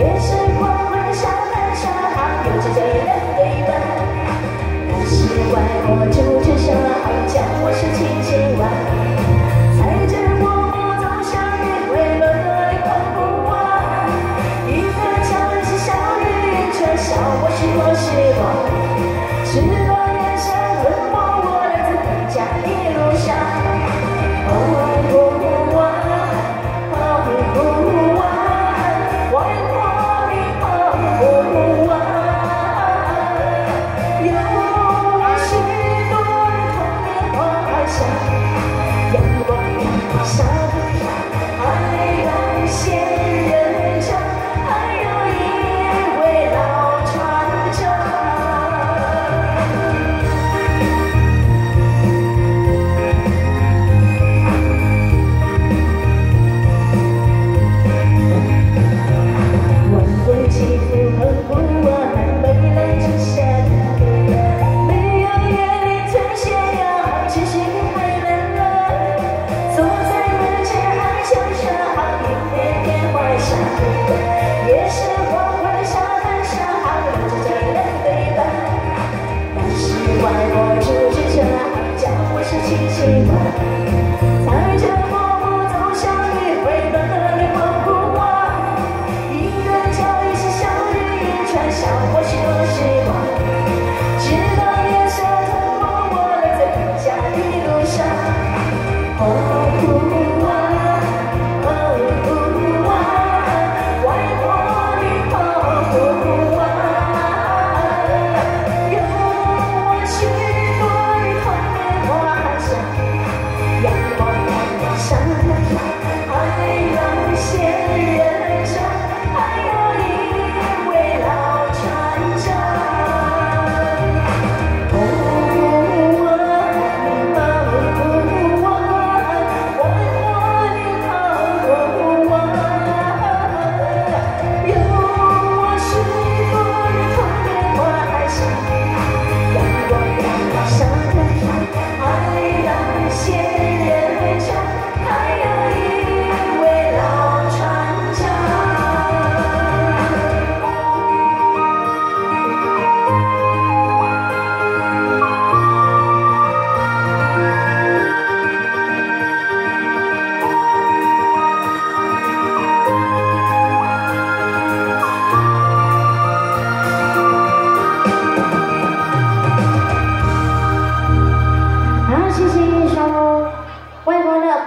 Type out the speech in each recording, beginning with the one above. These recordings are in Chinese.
也是黄昏的沙滩上有着对那是外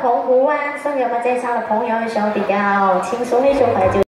澎湖湾送给我们在场的朋友一首比较轻松的一首怀旧。